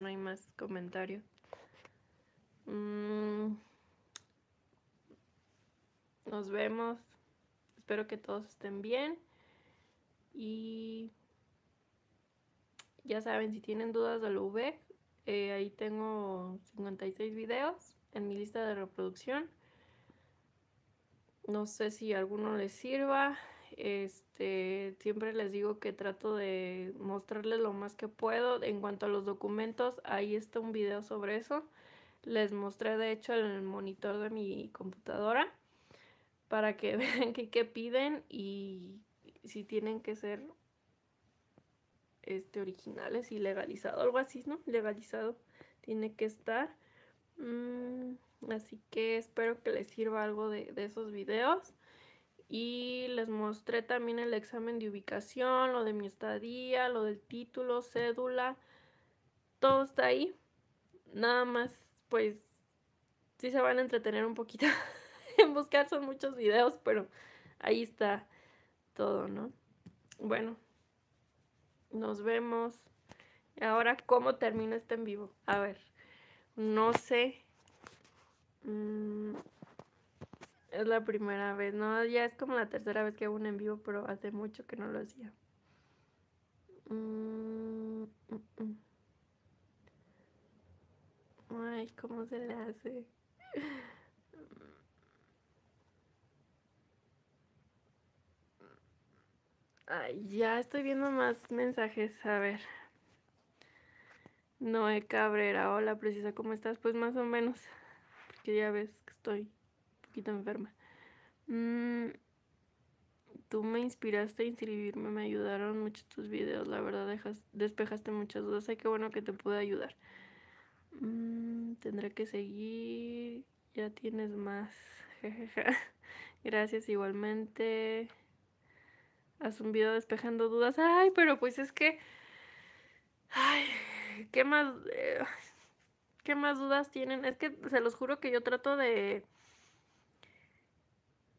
no hay más comentarios. Mm. Nos vemos. Espero que todos estén bien. Y ya saben, si tienen dudas del V, eh, ahí tengo 56 videos en mi lista de reproducción. No sé si alguno les sirva. Este, siempre les digo que trato de mostrarles lo más que puedo. En cuanto a los documentos, ahí está un video sobre eso. Les mostré de hecho el monitor de mi computadora para que vean qué piden y si tienen que ser este originales y legalizado, algo así, ¿no? Legalizado tiene que estar. Mm, así que espero que les sirva algo de esos videos y les mostré también el examen de ubicación, lo de mi estadía, lo del título, cédula, todo está ahí. Nada más, pues, sí se van a entretener un poquito en buscar, son muchos videos, pero ahí está todo, ¿no? Bueno, nos vemos. Ahora, ¿cómo termina este en vivo? A ver, no sé. Mm, es la primera vez, ¿no? Ya es como la tercera vez que hago un en vivo, pero hace mucho que no lo hacía. Mm, mm, mm. Ay, ¿cómo se le hace? Ay, ya estoy viendo más mensajes. A ver. Noé Cabrera, hola, precisa, ¿cómo estás? Pues más o menos. Porque ya ves que estoy poquito enferma. Mm, tú me inspiraste a inscribirme, me ayudaron mucho tus videos, la verdad dejas, despejaste muchas dudas. Ay, qué bueno que te pude ayudar. Mm, tendré que seguir, ya tienes más. Gracias igualmente. Haz un video despejando dudas. Ay, pero pues es que... Ay, ¿qué más... Eh, ¿Qué más dudas tienen? Es que se los juro que yo trato de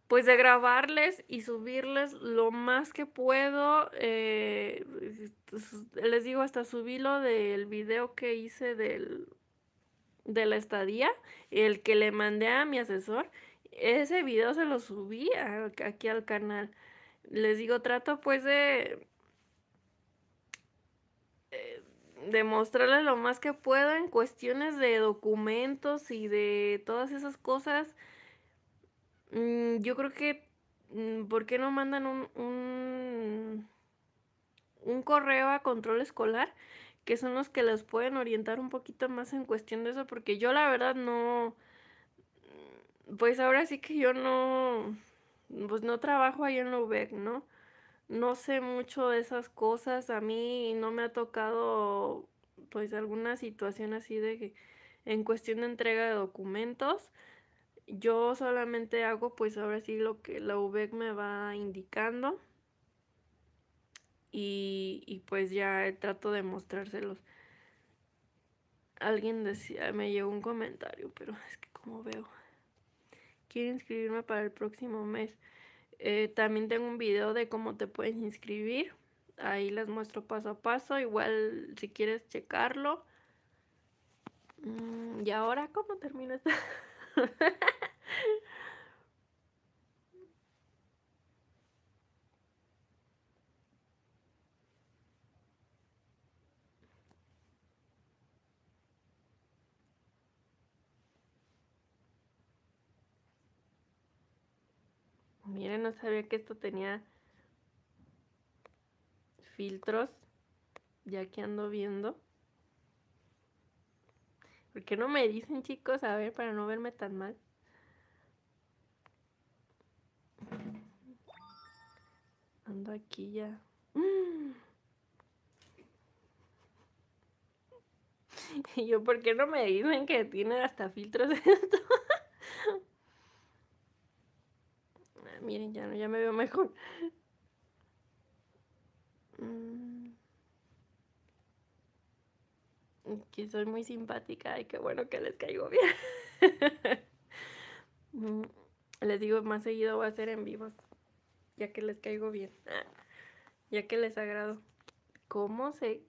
pues de grabarles y subirles lo más que puedo. Eh, les digo, hasta subí lo del video que hice del, de la estadía, el que le mandé a mi asesor. Ese video se lo subí aquí al canal. Les digo, trato pues de... Eh, de mostrarles lo más que puedo en cuestiones de documentos y de todas esas cosas Mm, yo creo que, mm, ¿por qué no mandan un, un, correo a control escolar? Que son los que les pueden orientar un poquito más en cuestión de eso, porque yo la verdad no, pues ahora sí que yo no, pues no trabajo ahí en la UBEC, ¿no? No sé mucho de esas cosas, a mí no me ha tocado pues alguna situación así de en cuestión de entrega de documentos. Yo solamente hago pues ahora sí lo que la UVEC me va indicando. Y, pues ya trato de mostrárselos. Alguien decía, me llegó un comentario, pero es que como veo. Quiero inscribirme para el próximo mes. Eh, también tengo un video de cómo te puedes inscribir. Ahí les muestro paso a paso. Igual si quieres checarlo. Mm, y ahora, ¿cómo termina esta? Miren, no sabía que esto tenía filtros. Ya que ando viendo. ¿Por qué no me dicen, chicos? A ver, para no verme tan mal. Ando aquí ya. Y yo, ¿por qué no me dicen que tiene hasta filtros esto? Ah, miren, ya, ya me veo mejor. Mm. Que soy muy simpática y qué bueno que les caigo bien. Mm, les digo, más seguido voy a hacer en vivos ya que les caigo bien, ya que les agrado. ¿Cómo se